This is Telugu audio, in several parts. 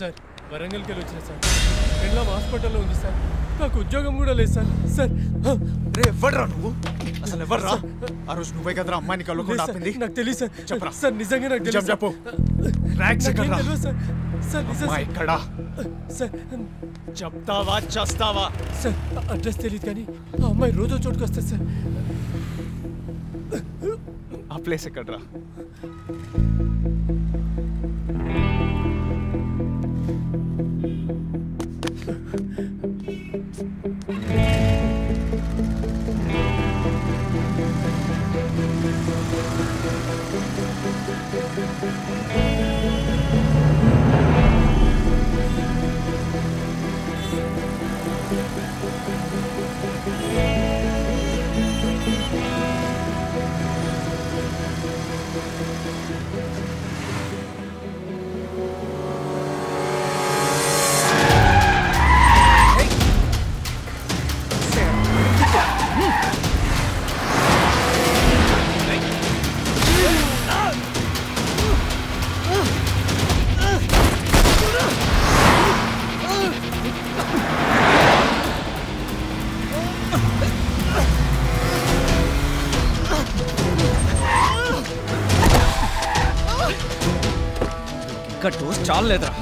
సార్. వరంగల్కి వెళ్ళి వచ్చిన సార్. పెళ్ళం హాస్పిటల్లో ఉంది సార్. నాకు ఉద్యోగం కూడా లేదు సార్. సార్. రే ఎవ్వడ్రా నువ్వు? అసలు ఎవర్రా? ఆ రోజు నువ్వే కదరా అమ్మాయిని కలుగుకుండా లేదు సార్, ఆపింది నాకు తెలియదు సార్. చెప్పరా. సార్ నిజంగా నాకు నిజం తెలియదు చెప్పు. సార్. ర్యాక్స్ నాకేం ఎక్కడ్రా? తెలియదు సార్. సార్ నిజం అమ్మా సార్. ఎక్కడా? సార్ చెప్తావా చేస్తావా? సార్ అడ్రస్ తెలియదు కానీ ఆ అమ్మాయి రోజు చోటుకు వస్తుంది సార్. ఆ ప్లేస్ ఎక్కడ్రా? డోస్ చాలు లేదురా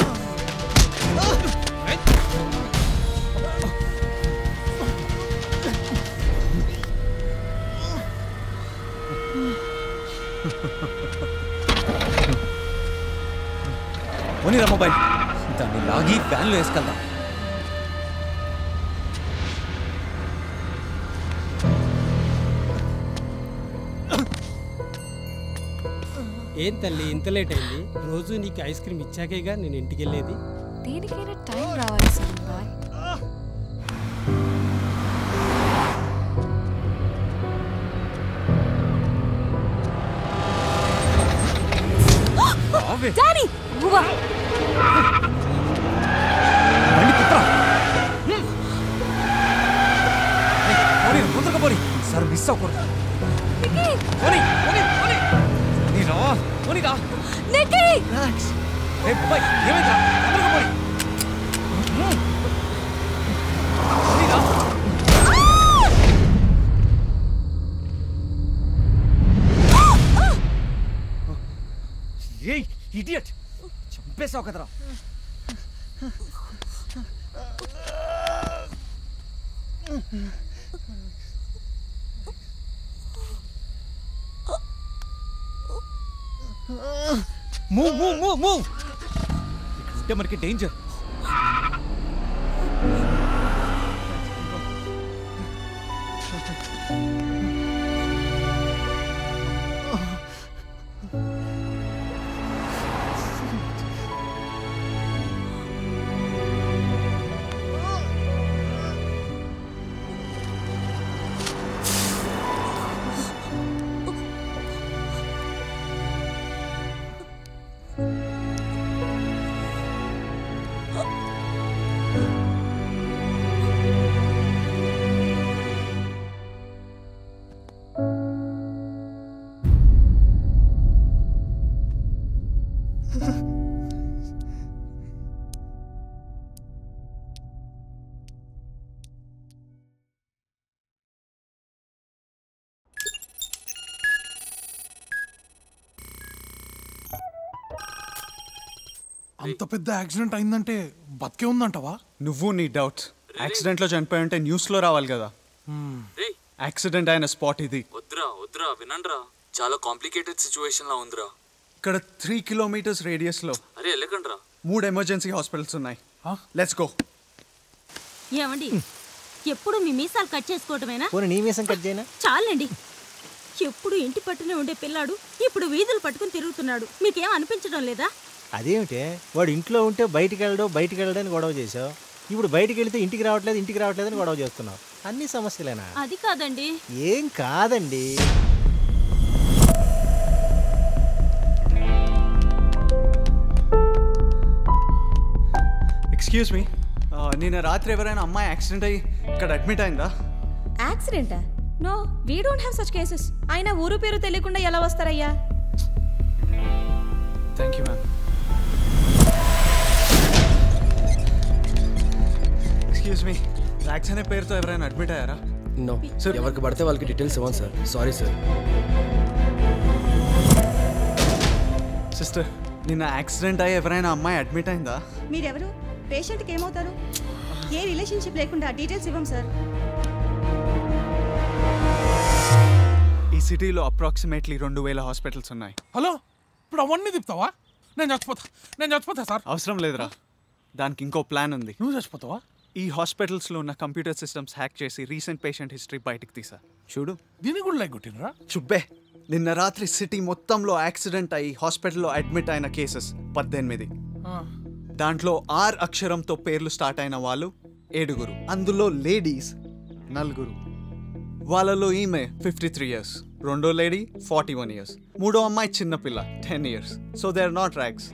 పోనీరా మొబైల్ దాన్ని లాగి ఫ్యాన్లో వేసుకెళ్దాం ఏం తల్లి ఇంత లేట్ అయింది? రోజు నీకు ఐస్ క్రీమ్ ఇచ్చాకేగా నేను ఇంటికి వెళ్ళేది దేనికైనా టైం రావాలి బాయ్. కుట్రా. పోనీ తొందరగా పోనీ. సార్ మిస్ అవ్వకూడదు పోనీ పోనీ పోనీ పోనీ రా పోనీ రా నిక్కీ రే బాయ్ ఏమైందిరా తొందరగా పోనీ పోనీ రా ఏయ్ ఇడియట్ చంపేసావు కదరా మూవ్ మూవ్ మూవ్ మూవ్ ఇక్కడ ఉంటే మనకి డేంజర్ అంత పెద్ద యాక్సిడెంట్ అయిందంటే బతికే ఉందంటవా? నువ్వు నీ డౌట్. యాక్సిడెంట్లో చనిపోయి ఉంటే న్యూస్లో రావాలి కదా. యాక్సిడెంట్ అయిన స్పాట్ ఇది. వద్దురా వద్దురా వినండ్రా. చాలా కాంప్లికేటెడ్ సిచ్యువేషన్ లా ఉందిరా. ఇక్కడ త్రీ కిలోమీటర్స్ రేడియస్లో మూడు ఎమర్జెన్సీ హాస్పిటల్స్ ఉన్నాయి. లెట్స్ గో ఏమండి? ఎప్పుడు మీ మీసాలు కట్ చేసుకోవటమేనా? నీ మీసం కట్ చేయనా? చాలండి. ఎప్పుడు ఇంటి పట్టునే ఉండే పిల్లాడు ఇప్పుడు వీధులు పట్టుకుని తిరుగుతున్నాడు. మీకేం అనిపించడం లేదా? అదేమిటే? వాడు ఇంట్లో ఉంటే బయటికి వెళ్ళడం బయటికి వెళ్ళడానికి గొడవ చేసావు ఇప్పుడు బయటికి వెళ్తే ఇంటికి రావట్లేదు ఇంటికి రావట్లేదని గొడవ చేస్తున్నావు. అన్ని సమస్యలేనా? అది కాదండి. ఏం కాదండి. ఎక్స్క్యూజ్ మీ నిన్న రాత్రి ఎవరైనా అమ్మాయి యాక్సిడెంట్ అయ్యి ఇక్కడ అడ్మిట్ అయిందా? యాక్సిడెంటా no we don't have such cases అయినా ఊరు పేరు తెలియకుండా ఎలా వస్తారయ్యా? Thank you ma'am excuse me racks అనే పేరుతో ఎవరైనా అడ్మిట్ అయ్యారా? నో ఎవరికి పడితే వాళ్ళకి డీటెయిల్స్ ఇవ్వండి సార్ సారీ సార్ సిస్టర్ నిన్న యాక్సిడెంట్ అయ్యి ఎవరైనా అమ్మాయి అడ్మిట్ అయిందా? మీరెవరు? పేషెంట్కి ఏమవుతారు? ఏ రిలేషన్షిప్ లేకుండా డీటెయిల్స్ ఇవ్వం సార్ ఈ సిటీలో అప్రాక్సిమేట్లీ రెండు వేల హాస్పిటల్స్ ఉన్నాయి. హలో? ఇప్పుడు అవన్నీ తిప్పుతావా? నేను చచ్చిపోతా. నేను చచ్చిపోతా సార్. అవసరం లేదురా. దానికి ఇంకో ప్లాన్ ఉంది. నువ్వు చచ్చిపోతావా? ఈ హాస్పిటల్స్లో ఉన్న కంప్యూటర్ సిస్టమ్స్ హ్యాక్ చేసి రీసెంట్ పేషెంట్ హిస్టరీ బయటకు తీసా. చూడు. దీన్ని కూడా లైక్ కొట్టినరా చుబ్బే నిన్న రాత్రి సిటీ మొత్తంలో యాక్సిడెంట్ అయ్యి హాస్పిటల్లో అడ్మిట్ అయిన కేసెస్ పద్దెనిమిది. దాంట్లో ఆర్ అక్షరంతో పేర్లు స్టార్ట్ అయిన వాళ్ళు ఏడుగురు. అందులో లేడీస్ నలుగురు. వాళ్ళలో ఈమె ఫిఫ్టీ త్రీ ఇయర్స్ రెండో లేడీ ఫార్టీ వన్ ఇయర్స్ మూడో అమ్మాయి చిన్నపిల్ల ten years. So they are not racks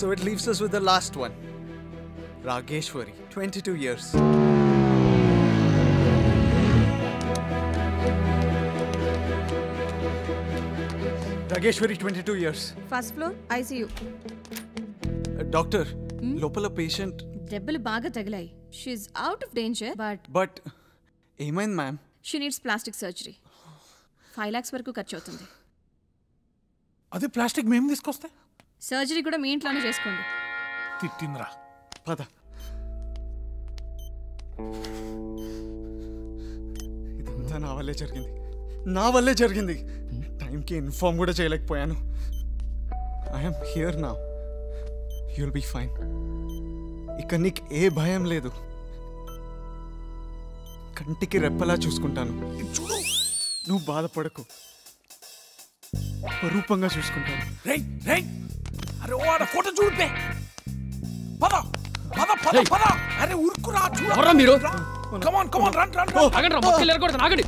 so it leaves us with the last one Rageshwari twenty two years Rageshwari twenty two years first floor ICU doctor లోపల పేషెంట్. దెబ్బలు బాగా తగిలాయి. She's out of danger but but ఏమైంది ma'am she needs plastic surgery five lakhs వరకు ఖర్చు అవుతుంది అదే ప్లాస్టిక్ మేము తీసుకొస్తే? సర్జరీ కూడా మీ ఇంట్లోనే చేసుకోండి. తిట్టిందిరా. పద. ఇదంతా నా వల్లే జరిగింది. నా వల్లే జరిగింది. టైంకి ఇన్ఫార్మ్ కూడా చేయలేకపోయాను. ఐఎమ్ హియర్ నా యుల్ బీ ఫైన్ ఇక నీకు ఏ భయం లేదు. కంటికి రెప్పలా చూసుకుంటాను. చూడు. నువ్వు బాధపడకు. రూపంగా చూసుకుంటాను. రేయ్ రేయ్. అరే ఓ ఆడ ఫోటో చూడితే పద పద పద పద. అరే ఉరుకురా ఎవర్రా మీరు? Come on come on run run run ఆగండి రా మొక్కలు ఎరగొడతాను ఆగండి.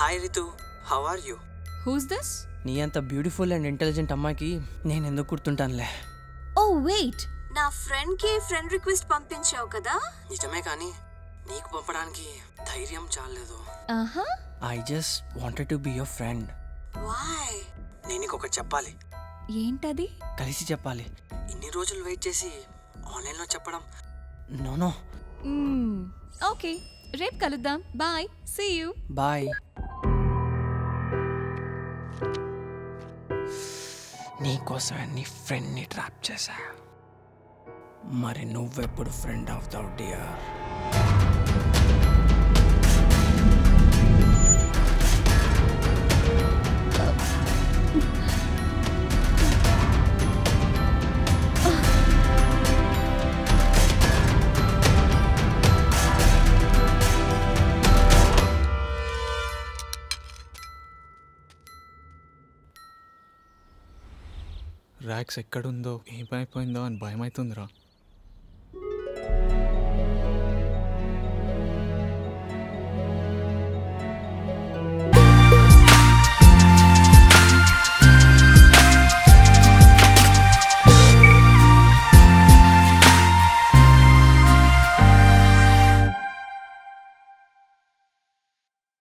Hi Ritu how are you who's this నీ అంత బ్యూటిఫుల్ అండ్ ఇంటెలిజెంట్ అమ్మాయికి నేను ఎందుకు గుర్తుంటానులే. Oh wait. నా ఫ్రెండ్కి ఫ్రెండ్ రిక్వెస్ట్ పంపించావు కదా? నిజమే కానీ నీకు పంపడానికి ధైర్యం చాలేదు ఆహా. I just wanted to be your friend why నేను నీకు ఒకటి చెప్పాలి. ఏంటది? కలిసి చెప్పాలి. ఇన్ని రోజులు వెయిట్ చేసి ఆన్లైన్లో చెప్పడం. No no okay. రేపు కలుద్దాం. బాయ్. సీ యూ బాయ్ నీకోసమే నీ ఫ్రెండ్ని ట్రాప్ చేశా. మరి నువ్వెప్పుడు ఫ్రెండ్ అవుతావు డియర్ ర్యాక్స్ ఎక్కడుందో ఏమైపోయిందో అని భయం అవుతుందిరా